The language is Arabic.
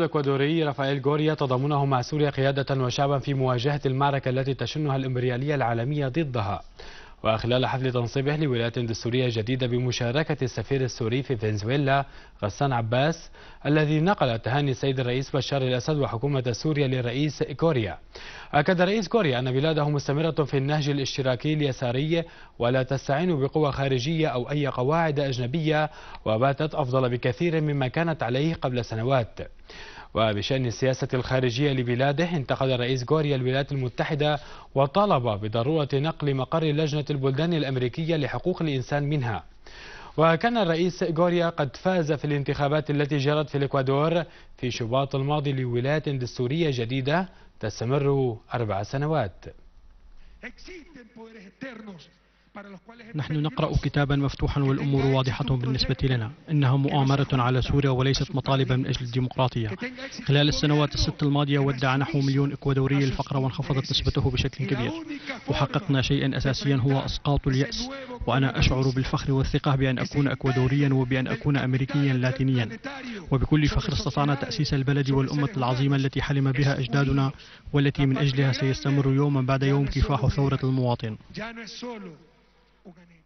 الإكوادوري رافائيل غوريا تضامنه مع سوريا قيادة وشعبا في مواجهة المعركة التي تشنها الإمبريالية العالمية ضدها. وخلال حفل تنصيبه لولاية دستورية جديدة بمشاركة السفير السوري في فنزويلا غسان عباس الذي نقل تهاني السيد الرئيس بشار الأسد وحكومة سوريا لرئيس كوريا. أكد رئيس كوريا أن بلاده مستمرة في النهج الاشتراكي اليساري ولا تستعين بقوى خارجية أو أي قواعد أجنبية وباتت أفضل بكثير مما كانت عليه قبل سنوات. وبشأن السياسة الخارجية لبلاده انتقد رئيس غوريا الولايات المتحدة وطالب بضرورة نقل مقر لجنة البلدان الأمريكية لحقوق الإنسان منها. وكان الرئيس غوريا قد فاز في الانتخابات التي جرت في الإكوادور في شباط الماضي لولاية دستورية جديدة تستمر أربع سنوات. نحن نقرأ كتابا مفتوحا والأمور واضحة بالنسبة لنا. إنها مؤامرة على سوريا وليست مطالبة من أجل الديمقراطية. خلال السنوات الست الماضية ودع نحو مليون إكوادوري الفقر وانخفضت نسبته بشكل كبير. وحققنا شيئا أساسيا هو إسقاط اليأس. وأنا أشعر بالفخر والثقة بأن أكون أكوادوريا وبأن أكون أمريكيا لاتينيا. وبكل فخر استطعنا تأسيس البلد والأمة العظيمة التي حلم بها أجدادنا والتي من أجلها سيستمر يوما بعد يوم كفاح ثورة المواطن. unánime.